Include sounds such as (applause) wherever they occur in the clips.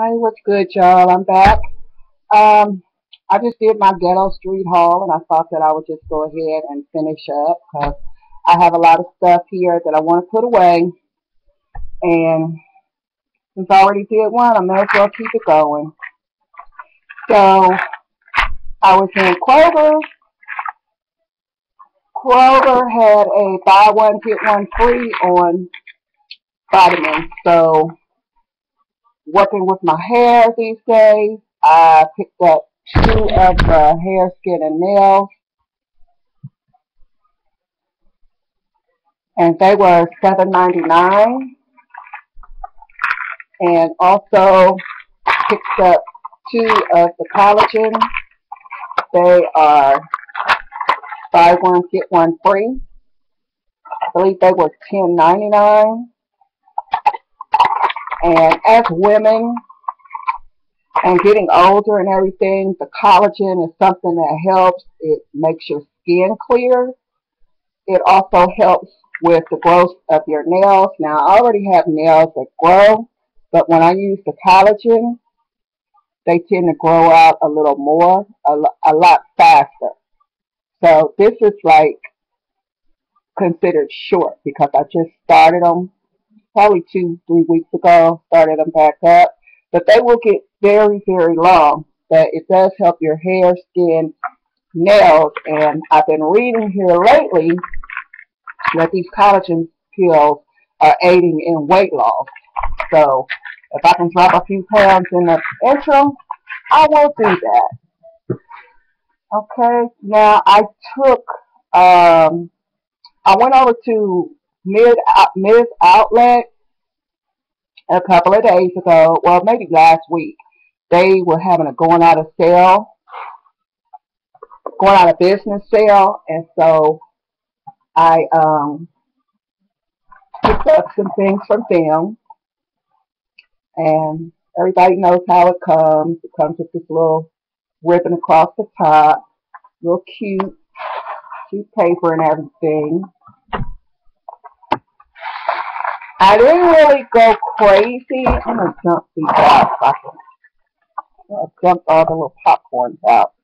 Hi, what's good, y'all? I'm back. Um, I just did my ghetto street haul, and I thought that I would just go ahead and finish up because I have a lot of stuff here that I want to put away. And since I already did one, I may as well keep it going. So I was in Kroger. Kroger had a buy one get one free on vitamins. So working with my hair these days. I picked up two of the hair, skin, and nails. And they were $7.99. And also picked up two of the collagen. They are buy one, get one free. I believe they were $10.99. And as women and getting older and everything, the collagen is something that helps. It makes your skin clear. It also helps with the growth of your nails. Now, I already have nails that grow, but when I use the collagen, they tend to grow out a little more, a, a lot faster. So this is like considered short because I just started them probably two, three weeks ago, started them back up. But they will get very, very long. But it does help your hair, skin, nails. And I've been reading here lately that these collagen pills are aiding in weight loss. So if I can drop a few pounds in the interim, I will do that. Okay, now I took, um, I went over to Mia uh, Mia Outlet a couple of days ago, well maybe last week. They were having a going out of sale, going out of business sale, and so I um picked up some things from them, and everybody knows how it comes. It comes with this little ribbon across the top, real cute, cute paper and everything. I didn't really go crazy. I'm gonna these out. I jumped all the little popcorns out.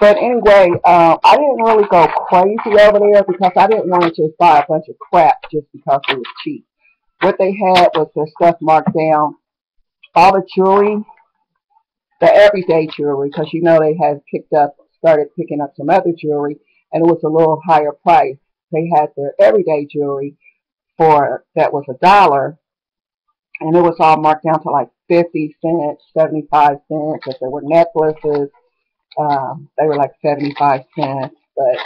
But anyway, um, I didn't really go crazy over there because I didn't want to just buy a bunch of crap just because it was cheap. What they had was their stuff marked down. All the jewelry, the everyday jewelry, because you know they had picked up, started picking up some other jewelry, and it was a little higher price. They had their everyday jewelry for that was a dollar, and it was all marked down to like 50 cents, 75 cents. If there were necklaces, um, they were like 75 cents. But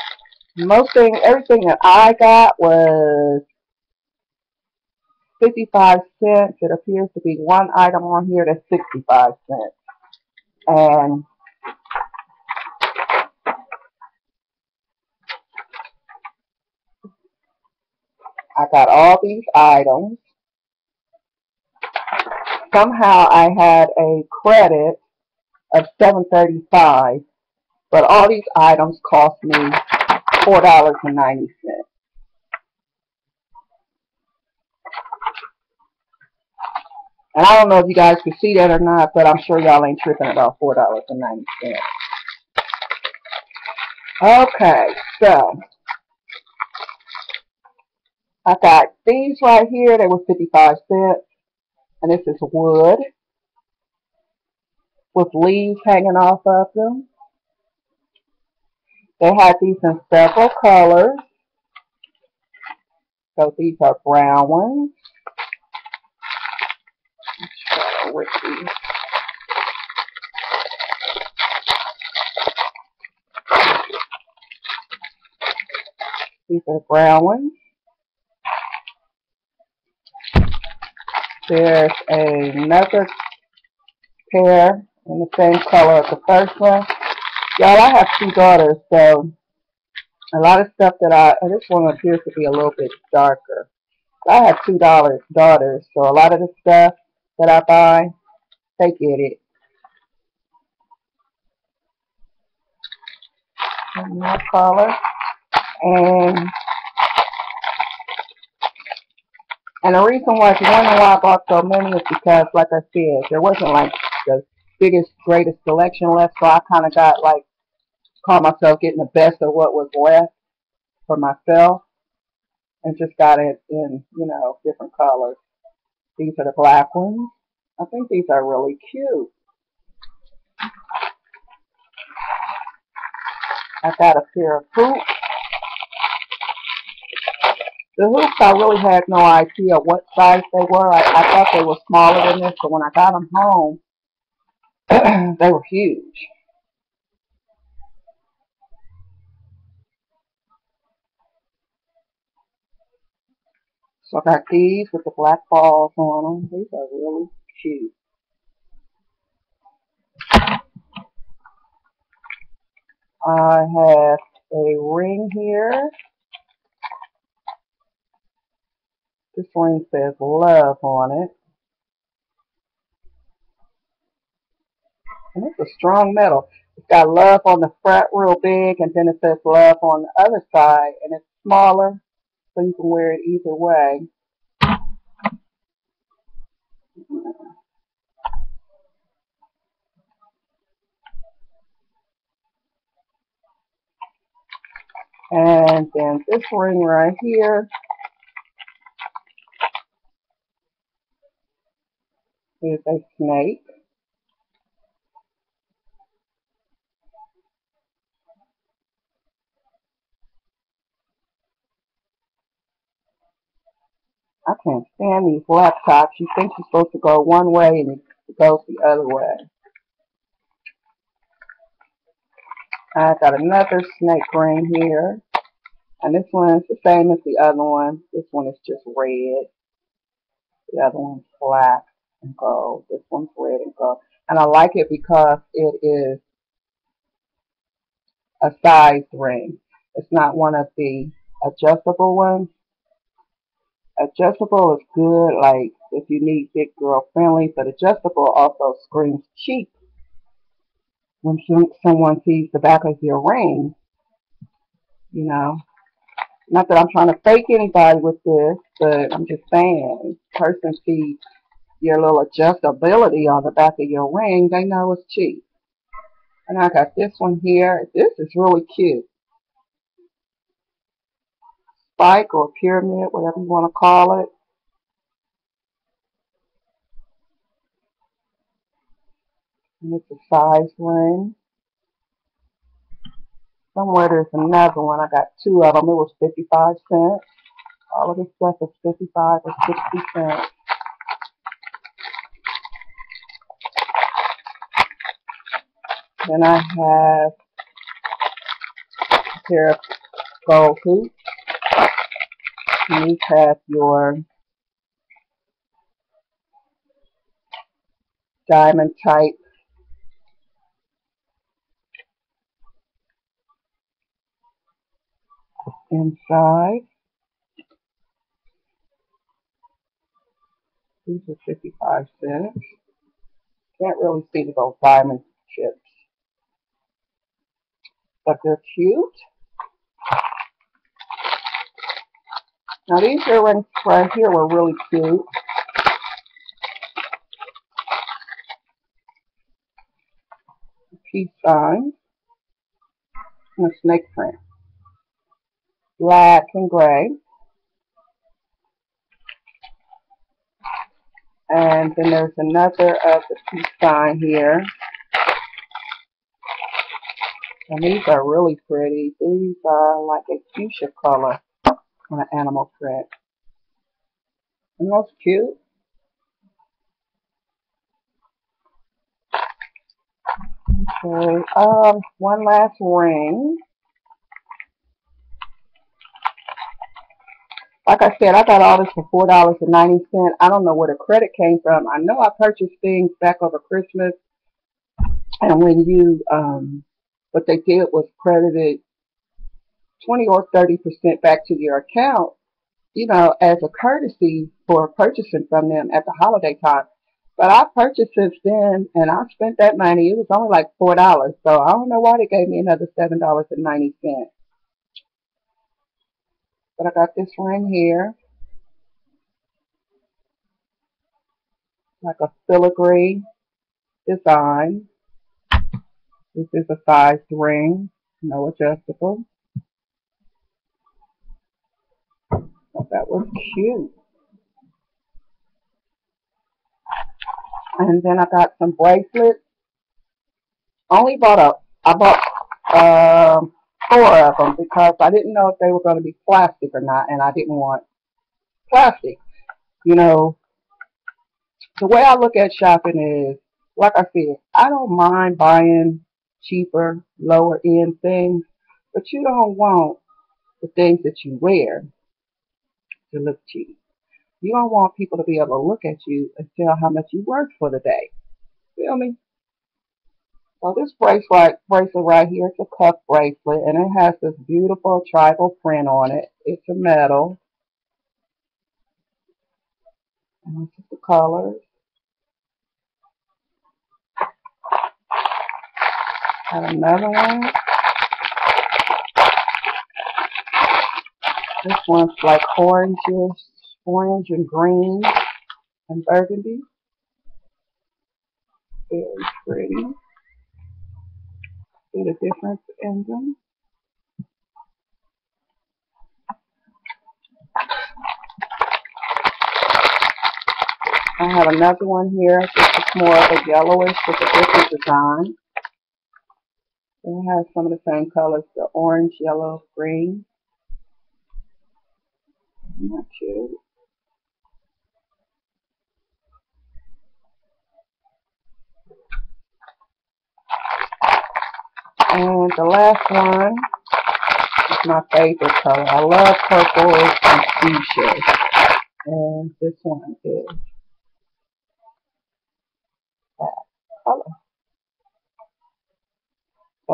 most thing, everything that I got was 55 cents. It appears to be one item on here that's 65 cents. And I got all these items. Somehow I had a credit of $7.35, but all these items cost me $4.90. And I don't know if you guys can see that or not, but I'm sure y'all ain't tripping about $4.90. Okay, so I got these right here. They were 55 cents. And this is wood with leaves hanging off of them. They had these in several colors. So these are brown ones. With these. These are brown ones. There's another pair in the same color as the first one. Y'all, I have two daughters, so a lot of stuff that I, this one appears to be a little bit darker. I have two dollars daughters, so a lot of the stuff that I buy, they get it. One more color. And And the reason why, if you why I bought so many, is because, like I said, there wasn't like the biggest, greatest selection left, so I kind of got like, called myself getting the best of what was left for myself, and just got it in, you know, different colors. These are the black ones. I think these are really cute. I got a pair of hoops. The hoops, I really had no idea what size they were. I, I thought they were smaller than this, but when I got them home, (clears throat) they were huge. So I got these with the black balls on them. These are really cute. I have a ring here. This ring says love on it. And it's a strong metal. It's got love on the front real big, and then it says love on the other side, and it's smaller, so you can wear it either way. And then this ring right here is a snake. I can't stand these laptops. You think you're supposed to go one way and it goes the other way. I got another snake ring here. And this one's the same as the other one. This one is just red. The other one's black and gold. This one's red and gold. And I like it because it is a sized ring. It's not one of the adjustable ones. Adjustable is good, like if you need big girl friendly, but adjustable also screams cheap when someone sees the back of your ring, you know. Not that I'm trying to fake anybody with this, but I'm just saying, person sees your little adjustability on the back of your ring, they know it's cheap. And I got this one here. This is really cute. Spike or pyramid, whatever you want to call it. And it's a size ring. Somewhere there's another one. I got two of them. It was 55 cents. All of this stuff is 55 or 60 cents. Then I have a pair of gold hoops. And these have your diamond type inside. These are 55 cents. Can't really see those diamond chips. But they're cute. Now these earrings right here were really cute. Peace sign and a snake print black and gray. And then there's another of the peace sign here. And these are really pretty. These are like a fuchsia color on an animal print. And those cute. Okay, um, one last ring. Like I said, I got all this for four dollars and ninety cent. I don't know where the credit came from. I know I purchased things back over Christmas, and when you um, what they did was credited twenty or thirty percent back to your account, you know, as a courtesy for purchasing from them at the holiday time. But I purchased since then, and I spent that money. It was only like four dollars, so I don't know why they gave me another seven dollars and ninety cents. But I got this ring here. like a filigree design. This is a sized ring, no adjustable. So that was cute. And then I got some bracelets. Only bought a, I bought um, four of them because I didn't know if they were going to be plastic or not, and I didn't want plastic. You know, the way I look at shopping is, like I said, I don't mind buying cheaper, lower end things, but you don't want the things that you wear to look cheap. You don't want people to be able to look at you and tell how much you worked for the day. Feel me? So this bracelet, bracelet right here, it's a cuff bracelet, and it has this beautiful tribal print on it. It's a metal. And this is the colors. Another one. This one's like oranges, orange and green and burgundy. Very pretty. See the difference in them. I have another one here. This is more of a yellowish with a different design. It has some of the same colors, the orange, yellow, green. Not cute. And the last one is my favorite color. I love purple and fuchsia. And this one is that color.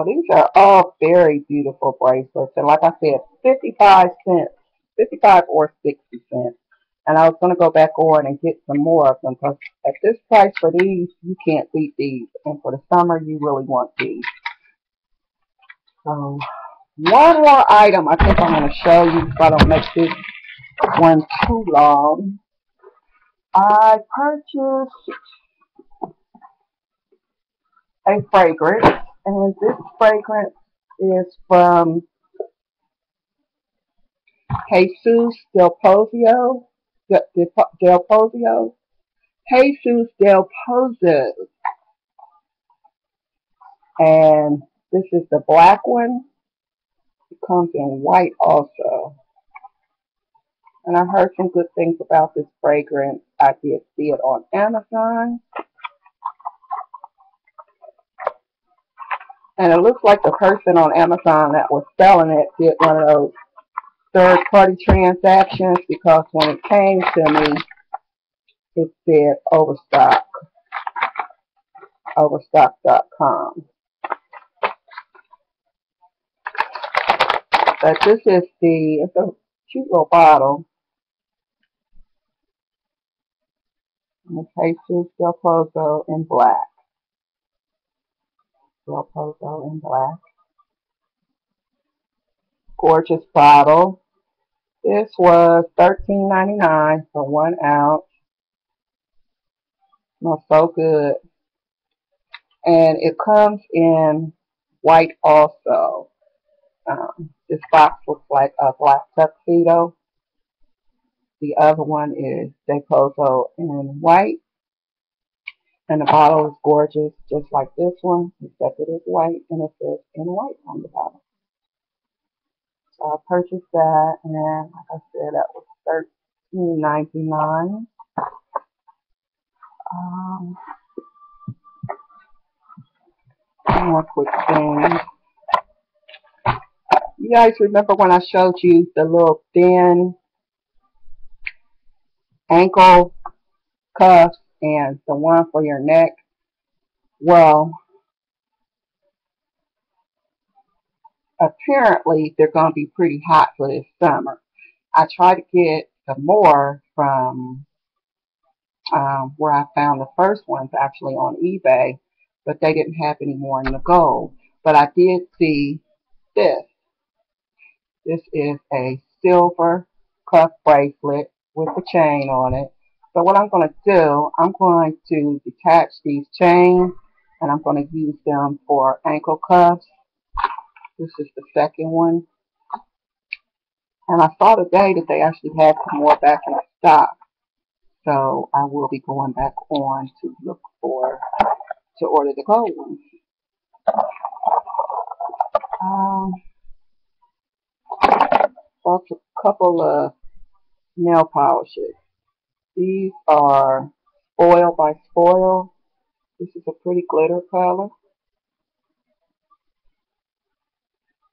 So these are all very beautiful bracelets. And like I said, 55 cents, 55 or 60 cents. And I was going to go back on and get some more of them because at this price for these, you can't beat these. And for the summer, you really want these. So one more item I think I'm going to show you so I don't make this one too long. I purchased a fragrance and this fragrance is from Jesus Del Pozo. Del Pozo. Jesus Del Pozo. And this is the black one. It comes in white also. And I heard some good things about this fragrance. I did see it on Amazon. And it looks like the person on Amazon that was selling it did one of those third party transactions because when it came to me, it said Overstock. Overstock.com. But this is the, it's a cute little bottle. And it Jesus Del Pozo in black. Del Pozo in black. Gorgeous bottle. This was $13.99 for one ounce. Smells so good. And it comes in white also. Um, this box looks like a black tuxedo. The other one is Del Pozo in white. And the bottle is gorgeous, just like this one, except it is white and it says in white on the bottle. So I purchased that and like I said, that was thirteen ninety nine. Um, more quick things. You guys remember when I showed you the little thin ankle cuffs and the one for your neck? Well, apparently they're going to be pretty hot for this summer. I tried to get some more from um, where I found the first ones actually on eBay, but they didn't have any more in the gold. But I did see this. This is a silver cuff bracelet with a chain on it. So what I'm going to do, I'm going to detach these chains and I'm going to use them for ankle cuffs. This is the second one. And I saw today that they actually had some more back in stock. So I will be going back on to look for, to order the gold ones. Um, bought a couple of nail polishes. These are Spoil by Spoil. This is a pretty glitter color.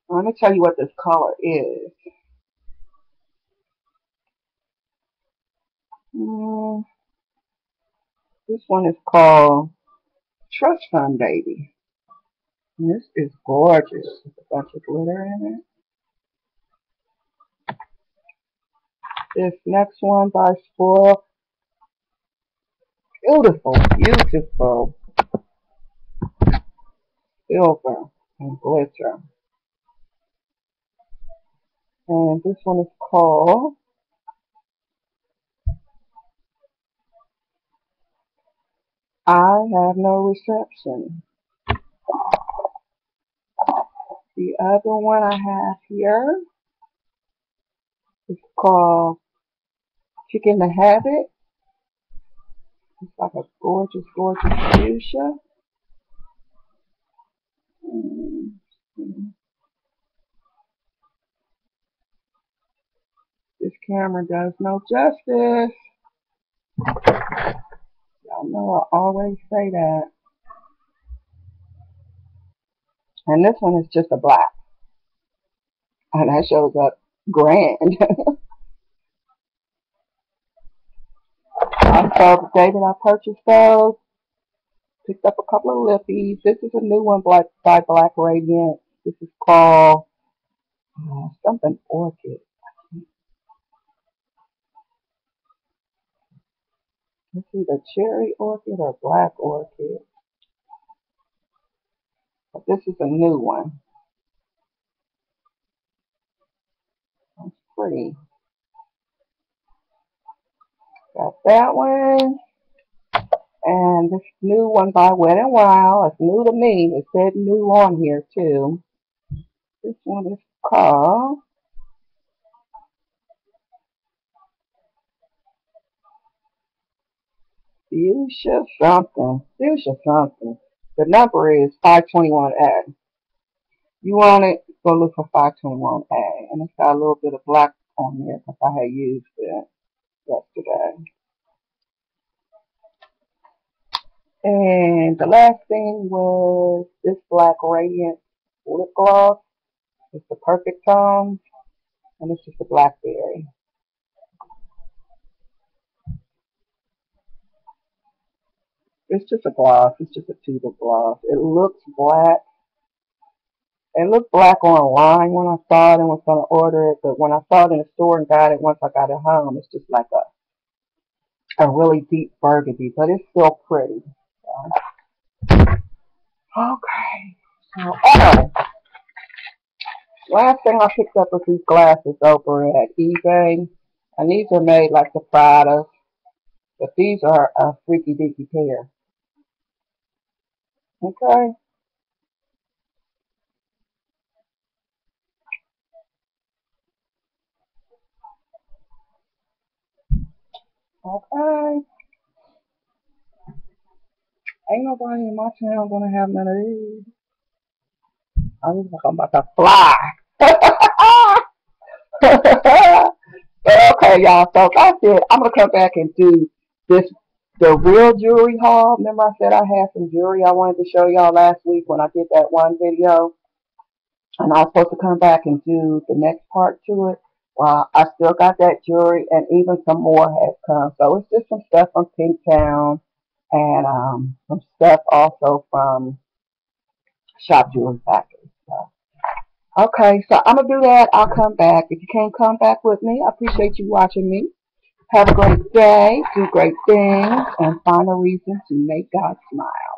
Let me tell you what this color is. Mm, this one is called Trust Fund Baby. This is gorgeous with a bunch of glitter in it. This next one by Spoil. Beautiful, beautiful silver and glitter. And this one is called I have no reception. The other one I have here is called Chicken the Habit. It's like a gorgeous, gorgeous fuchsia. Mm -hmm. This camera does no justice. Y'all know I always say that. And this one is just a black. And that shows up grand. (laughs) Saw the day that I purchased those. Picked up a couple of lippies. This is a new one by, by Black Radiance. This is called uh, something orchid. It's either cherry orchid or black orchid. But this is a new one. It's pretty. Got that one. And this new one by Wet n Wild. It's new to me. It said new on here too. This one is called Fuchsia something. Fuchsia something. The number is 521A. You want it, go look for 521A. And it's got a little bit of black on there because I had used it yesterday. And the last thing was this Black Radiance lip gloss. It's the perfect tone. And it's just a blackberry. It's just a gloss. It's just a tube of gloss. It looks black. It looked black online when I saw it and was going to order it, but when I saw it in the store and got it, once I got it home, it's just like a a really deep burgundy, but it's still pretty. So. Okay. So, oh, last thing I picked up was these glasses over at eBay, and these are made like the Prada, but these are a freaky deaky pair. Okay. Okay. Ain't nobody in my town gonna have none of these. I I'm about to fly. (laughs) okay, y'all. So that's it. I'm gonna come back and do this the real jewelry haul. Remember I said I had some jewelry I wanted to show y'all last week when I did that one video. And I was supposed to come back and do the next part to it. Well, I still got that jewelry and even some more has come. So it's just some stuff from Pinktown and um, some stuff also from Shop Jewelry Factory. So. Okay, so I'm going to do that. I'll come back. If you can't come back with me, I appreciate you watching me. Have a great day, do great things, and find a reason to make God smile.